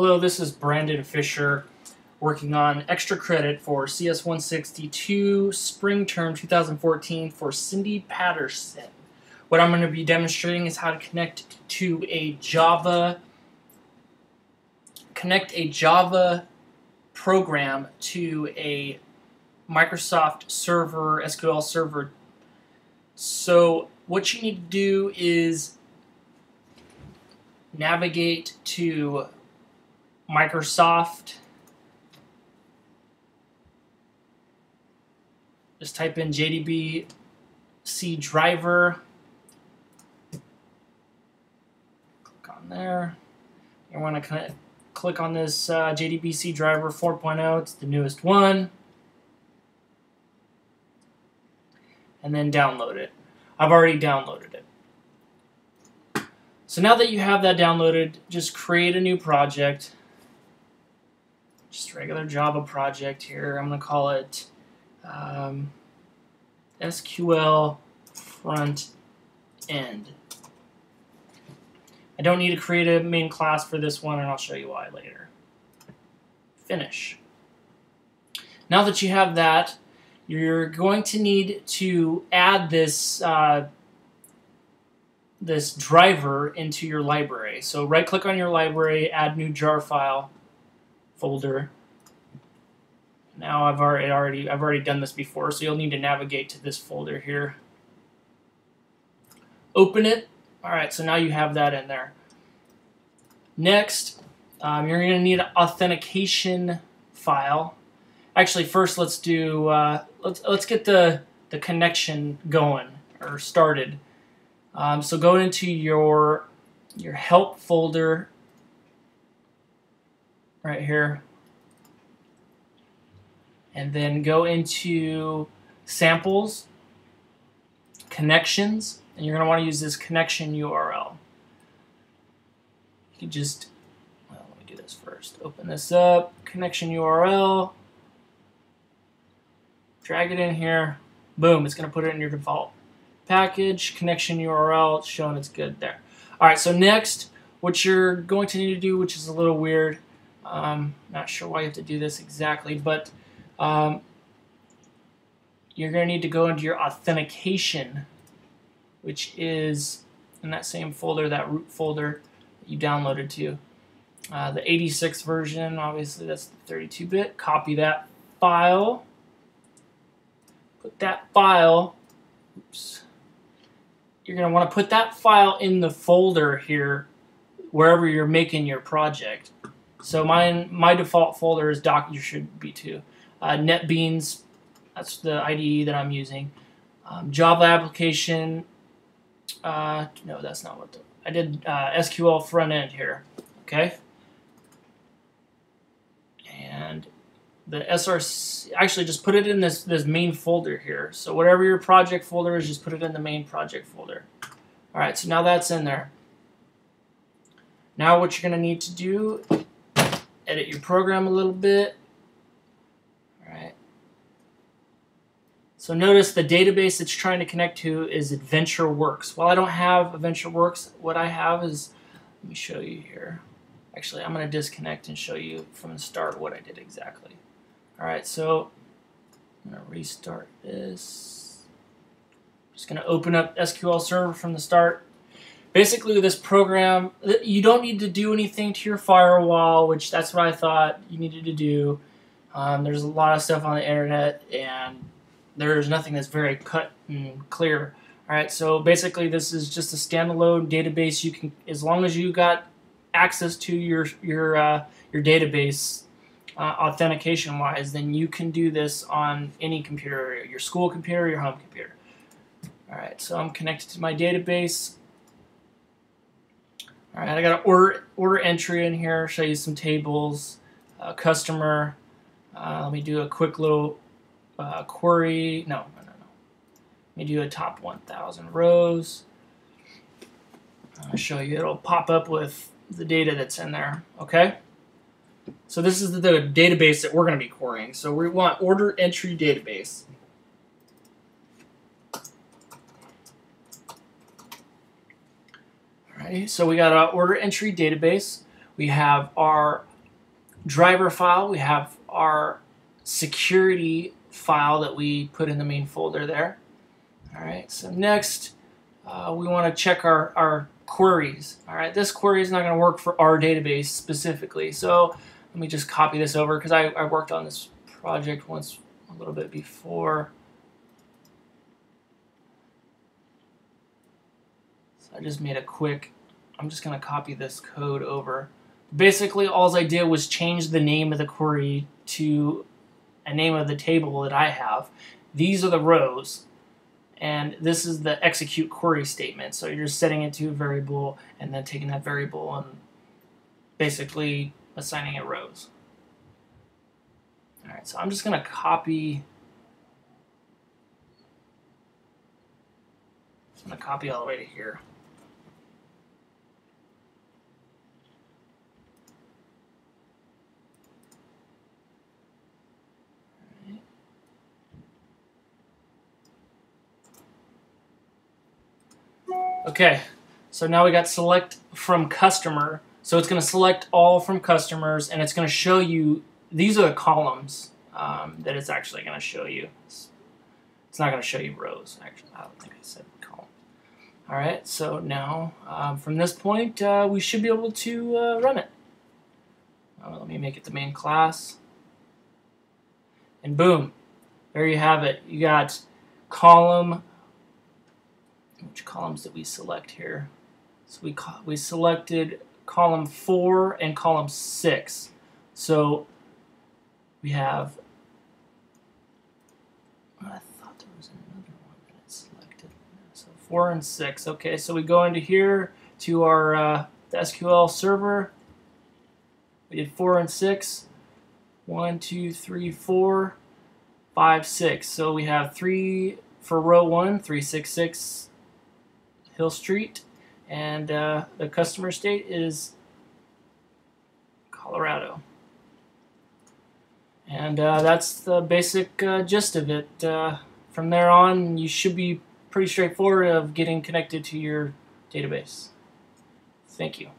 Hello, this is Brandon Fischer working on extra credit for CS 162 spring term 2014 for Cindy Patterson. What I'm going to be demonstrating is how to connect to a Java connect a Java program to a Microsoft server, SQL server. So what you need to do is navigate to Microsoft. Just type in JDBC driver. Click on there. You want to click on this uh, JDBC driver 4.0. It's the newest one. And then download it. I've already downloaded it. So now that you have that downloaded, just create a new project. Just regular Java project here. I'm going to call it um, SQL front end. I don't need to create a main class for this one, and I'll show you why later. Finish. Now that you have that, you're going to need to add this uh, this driver into your library. So right click on your library, add new jar file folder. Now I've already, already I've already done this before, so you'll need to navigate to this folder here. Open it. All right, so now you have that in there. Next, um, you're going to need an authentication file. Actually, first let's do uh, let's let's get the the connection going or started. Um, so go into your your help folder right here and then go into samples connections and you're going to want to use this connection URL. You can just well, let me do this first. Open this up, connection URL, drag it in here, boom, it's going to put it in your default package, connection URL, it's showing it's good there. All right, so next, what you're going to need to do, which is a little weird, um, not sure why you have to do this exactly, but um, you're going to need to go into your authentication, which is in that same folder, that root folder that you downloaded to. Uh, the 86 version, obviously that's the 32-bit. Copy that file. Put that file, oops, you're going to want to put that file in the folder here wherever you're making your project. So mine, my default folder is doc. You should be too. Uh, NetBeans, that's the IDE that I'm using. Um, Java application. Uh, no, that's not what the, I did. Uh, SQL front end here. Okay. And the SRC, actually just put it in this, this main folder here. So whatever your project folder is, just put it in the main project folder. All right, so now that's in there. Now what you're gonna need to do, edit your program a little bit. All right. So notice the database it's trying to connect to is AdventureWorks. While I don't have AdventureWorks, what I have is, let me show you here. Actually, I'm gonna disconnect and show you from the start what I did exactly. Alright, so I'm going to restart this. Just going to open up SQL Server from the start. Basically, this program, you don't need to do anything to your firewall, which that's what I thought you needed to do. Um, there's a lot of stuff on the internet, and there's nothing that's very cut and clear. All right, so basically, this is just a standalone database. You can, as long as you got access to your your uh, your database, uh, authentication wise, then you can do this on any computer, your school computer, your home computer. All right, so I'm connected to my database. All right, I got an order, order entry in here, show you some tables, uh, customer. Uh, let me do a quick little uh, query. No, no, no, no. Let me do a top 1,000 rows. I'll show you. It'll pop up with the data that's in there, okay? So this is the, the database that we're going to be querying. So we want order entry database. So we got our order entry database. We have our driver file, we have our security file that we put in the main folder there. All right, so next uh, we want to check our, our queries. All right, this query is not going to work for our database specifically. So let me just copy this over because I, I worked on this project once a little bit before. So I just made a quick, I'm just going to copy this code over. Basically, all I did was change the name of the query to a name of the table that I have. These are the rows, and this is the execute query statement. So you're just setting it to a variable and then taking that variable and basically assigning it rows. All right, so I'm just going to copy. I'm going to copy all the way to here. Okay, so now we got select from customer. So it's going to select all from customers, and it's going to show you, these are the columns um, that it's actually going to show you. It's, it's not going to show you rows, actually. I don't think I said column. All right, so now um, from this point, uh, we should be able to uh, run it. Uh, let me make it the main class. And boom, there you have it. You got column which columns did we select here? So we, we selected column 4 and column 6. So we have, I thought there was another one that selected. So 4 and 6. Okay, so we go into here to our uh, SQL server. We did 4 and 6. 1, 2, 3, 4, 5, 6. So we have 3 for row 1, 366 Hill Street, and uh, the customer state is Colorado. And uh, that's the basic uh, gist of it. Uh, from there on, you should be pretty straightforward of getting connected to your database. Thank you.